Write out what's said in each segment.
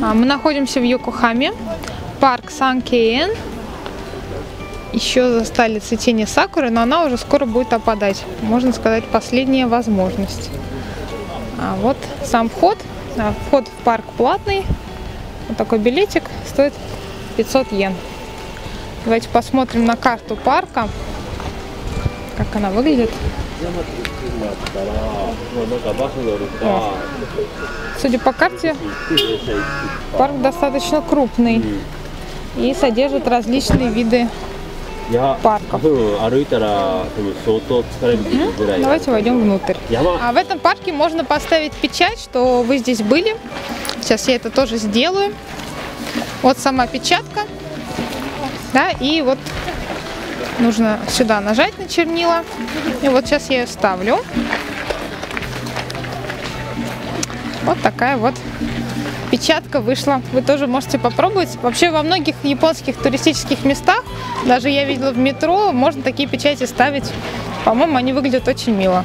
А, Мы находимся в Йокохаме, парк Санкеен. Еще застали цветение сакуры, но она уже скоро будет опадать. Можно сказать, последняя возможность. А вот сам вход. А, Вход в парк платный. Вот такой билетик стоит 500 йен. Давайте посмотрим на карту парка, как она выглядит. Судя по карте, парк достаточно крупный и содержит различные виды парков. Давайте войдем внутрь. А в этом парке можно поставить печать, что вы здесь были. Сейчас я это тоже сделаю. Вот сама печатка. Да, и вот нужно сюда нажать на чернила. И вот сейчас я ее ставлю. Вот такая вот печатка вышла. Вы тоже можете попробовать. Вообще во многих японских туристических местах, даже я видела в метро, можно такие печати ставить. По-моему, они выглядят очень мило.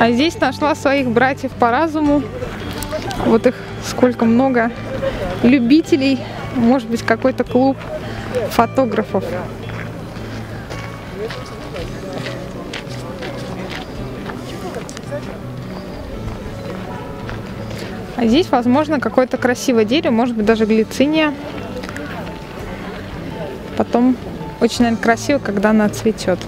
А здесь нашла своих братьев по разуму. Вот их сколько много любителей. Может быть, какой-то клуб фотографов. А здесь, возможно, какое-то красивое дерево, может быть, даже глициния. Потом очень, наверное, красиво, когда она цветет.